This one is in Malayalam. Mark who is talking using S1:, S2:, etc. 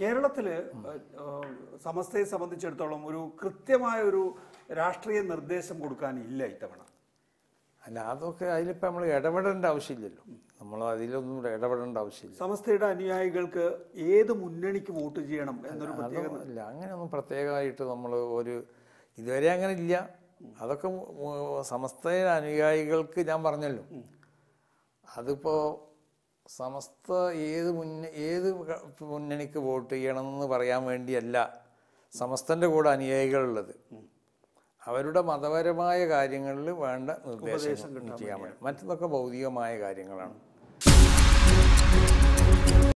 S1: കേരളത്തിൽ ഏഹ്, സമസ്തയെ സംബന്ധിച്ചിടത്തോളം ഒരു കൃത്യമായ ഒരു രാഷ്ട്രീയ നിർദ്ദേശം കൊടുക്കാനില്ല ഇത്തവണ.
S2: അല്ല അതൊക്കെ അതിലിപ്പോൾ നമ്മൾ ഇടപെടേണ്ട ആവശ്യമില്ലല്ലോ. നമ്മൾ അതിലൊന്നും ഇടപെടേണ്ട ആവശ്യമില്ല.
S1: സമസ്തയുടെ അനുയായികൾക്ക് ഏത് മുന്നണിക്ക് വോട്ട് ചെയ്യണം എന്നൊരു പ്രത്യേക
S2: അങ്ങനെ ഇല്ല അങ്ങനെയൊന്നും പ്രത്യേകമായിട്ട് നമ്മൾ ഒരു ഇതുവരെ അങ്ങനെ ഇല്ല. അതൊക്കെ സമസ്തയുടെ സമസ്ത അനുയായികൾക്ക് ഞാൻ പറഞ്ഞല്ലോ. അതിപ്പോ സമസ്ത ഏത് മുന്ന ഏത് മുന്നണിക്ക് വോട്ട് ചെയ്യണമെന്ന് പറയാൻ വേണ്ടിയല്ല സമസ്തന്റെ കൂടെ അനുയായികളുള്ളത്. അവരുടെ മതപരമായ കാര്യങ്ങളിൽ വേണ്ട നിർദ്ദേശം ചെയ്യാൻ വേണ്ടി. മറ്റതൊക്കെ ഭൗതികമായ കാര്യങ്ങളാണ്.